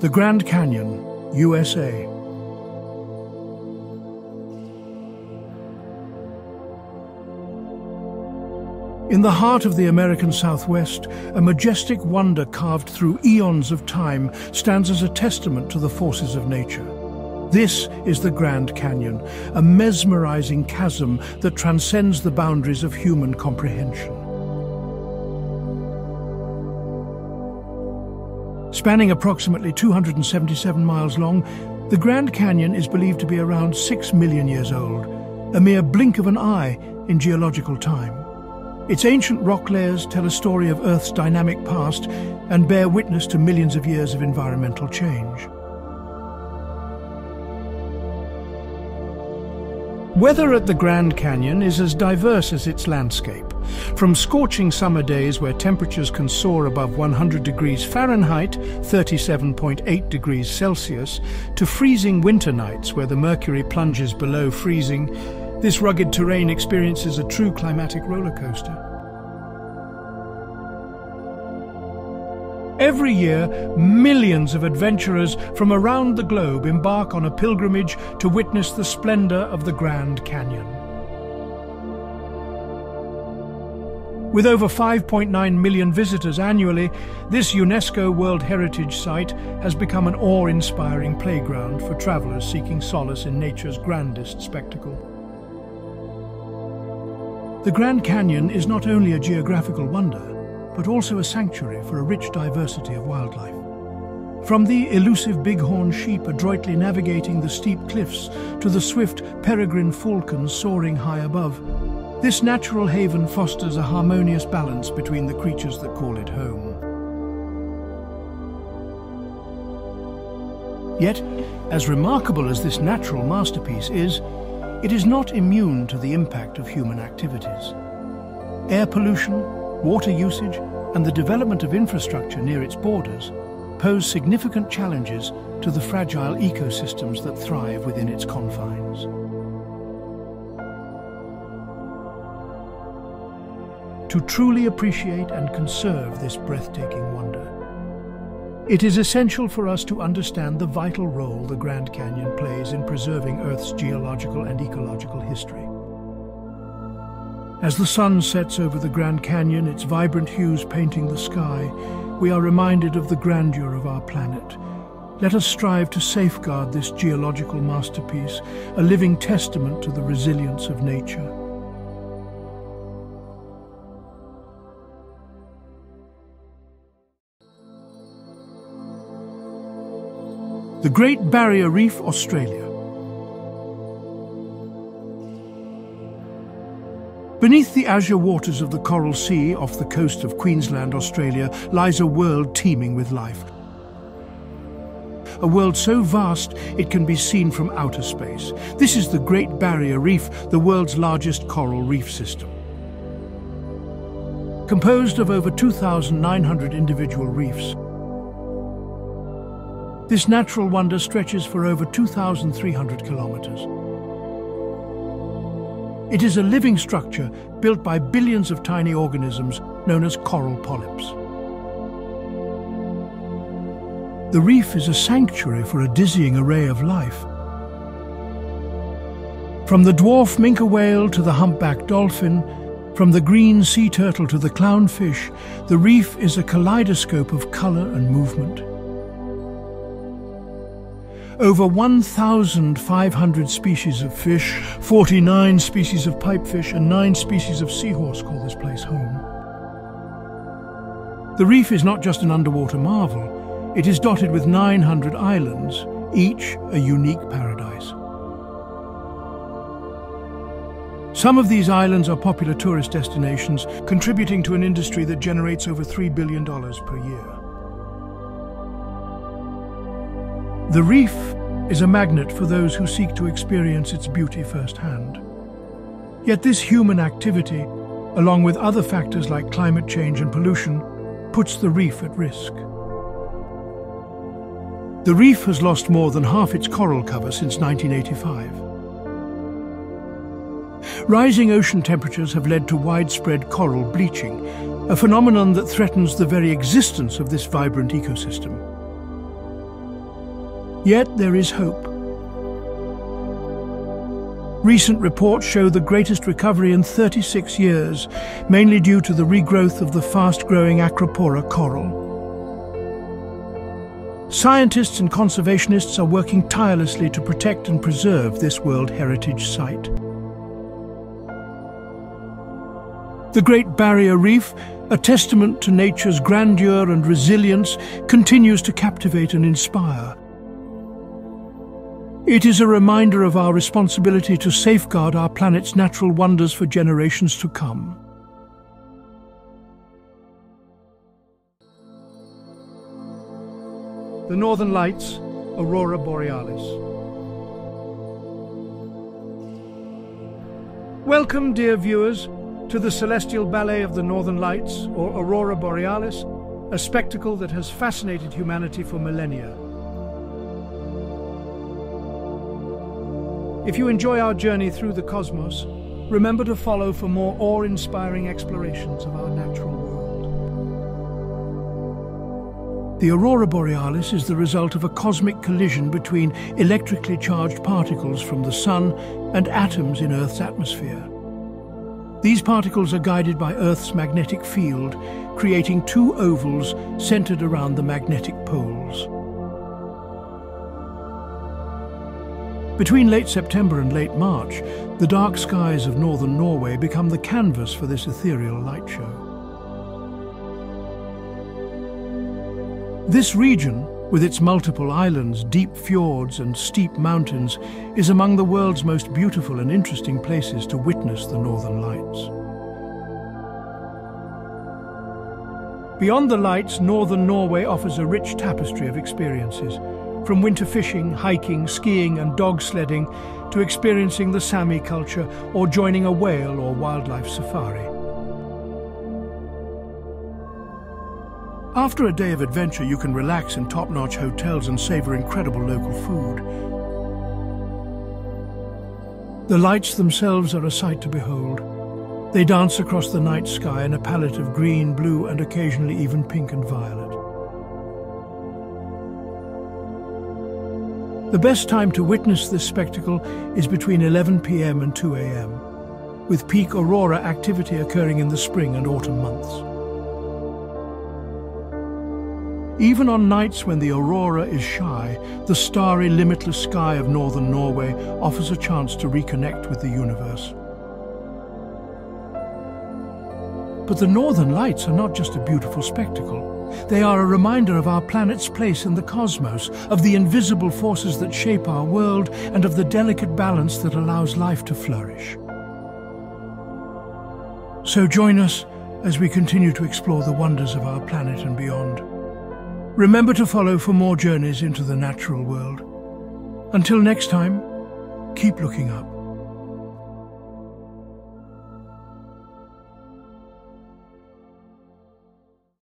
The Grand Canyon, USA. In the heart of the American Southwest, a majestic wonder carved through eons of time stands as a testament to the forces of nature. This is the Grand Canyon, a mesmerizing chasm that transcends the boundaries of human comprehension. Spanning approximately 277 miles long, the Grand Canyon is believed to be around 6 million years old, a mere blink of an eye in geological time. Its ancient rock layers tell a story of Earth's dynamic past and bear witness to millions of years of environmental change. Weather at the Grand Canyon is as diverse as its landscape. From scorching summer days where temperatures can soar above 100 degrees Fahrenheit, 37.8 degrees Celsius, to freezing winter nights where the mercury plunges below freezing, this rugged terrain experiences a true climatic roller coaster. Every year, millions of adventurers from around the globe embark on a pilgrimage to witness the splendor of the Grand Canyon. With over 5.9 million visitors annually, this UNESCO World Heritage Site has become an awe-inspiring playground for travelers seeking solace in nature's grandest spectacle. The Grand Canyon is not only a geographical wonder, but also a sanctuary for a rich diversity of wildlife. From the elusive bighorn sheep adroitly navigating the steep cliffs to the swift peregrine falcons soaring high above, this natural haven fosters a harmonious balance between the creatures that call it home. Yet, as remarkable as this natural masterpiece is, it is not immune to the impact of human activities. Air pollution, water usage and the development of infrastructure near its borders pose significant challenges to the fragile ecosystems that thrive within its confines. To truly appreciate and conserve this breathtaking wonder, it is essential for us to understand the vital role the Grand Canyon plays in preserving Earth's geological and ecological history. As the sun sets over the Grand Canyon, its vibrant hues painting the sky, we are reminded of the grandeur of our planet. Let us strive to safeguard this geological masterpiece, a living testament to the resilience of nature. The Great Barrier Reef, Australia. Beneath the azure waters of the Coral Sea off the coast of Queensland, Australia, lies a world teeming with life. A world so vast it can be seen from outer space. This is the Great Barrier Reef, the world's largest coral reef system. Composed of over 2,900 individual reefs, this natural wonder stretches for over 2,300 kilometers. It is a living structure built by billions of tiny organisms known as coral polyps. The reef is a sanctuary for a dizzying array of life. From the dwarf minke whale to the humpback dolphin, from the green sea turtle to the clownfish, the reef is a kaleidoscope of colour and movement. Over 1,500 species of fish, 49 species of pipefish and 9 species of seahorse call this place home. The reef is not just an underwater marvel, it is dotted with 900 islands, each a unique paradise. Some of these islands are popular tourist destinations, contributing to an industry that generates over $3 billion per year. The reef is a magnet for those who seek to experience its beauty firsthand. Yet this human activity, along with other factors like climate change and pollution, puts the reef at risk. The reef has lost more than half its coral cover since 1985. Rising ocean temperatures have led to widespread coral bleaching, a phenomenon that threatens the very existence of this vibrant ecosystem. Yet there is hope. Recent reports show the greatest recovery in 36 years, mainly due to the regrowth of the fast-growing Acropora coral. Scientists and conservationists are working tirelessly to protect and preserve this World Heritage Site. The Great Barrier Reef, a testament to nature's grandeur and resilience, continues to captivate and inspire. It is a reminder of our responsibility to safeguard our planet's natural wonders for generations to come. The Northern Lights, Aurora Borealis. Welcome, dear viewers, to the celestial ballet of the Northern Lights, or Aurora Borealis, a spectacle that has fascinated humanity for millennia. If you enjoy our journey through the cosmos, remember to follow for more awe-inspiring explorations of our natural world. The aurora borealis is the result of a cosmic collision between electrically charged particles from the Sun and atoms in Earth's atmosphere. These particles are guided by Earth's magnetic field, creating two ovals centered around the magnetic poles. Between late September and late March, the dark skies of northern Norway become the canvas for this ethereal light show. This region, with its multiple islands, deep fjords and steep mountains, is among the world's most beautiful and interesting places to witness the northern lights. Beyond the lights, northern Norway offers a rich tapestry of experiences, from winter fishing, hiking, skiing and dog sledding to experiencing the Sami culture or joining a whale or wildlife safari. After a day of adventure, you can relax in top-notch hotels and savor incredible local food. The lights themselves are a sight to behold. They dance across the night sky in a palette of green, blue and occasionally even pink and violet. The best time to witness this spectacle is between 11 p.m. and 2 a.m., with peak aurora activity occurring in the spring and autumn months. Even on nights when the aurora is shy, the starry, limitless sky of northern Norway offers a chance to reconnect with the universe. But the northern lights are not just a beautiful spectacle. They are a reminder of our planet's place in the cosmos, of the invisible forces that shape our world, and of the delicate balance that allows life to flourish. So join us as we continue to explore the wonders of our planet and beyond. Remember to follow for more journeys into the natural world. Until next time, keep looking up.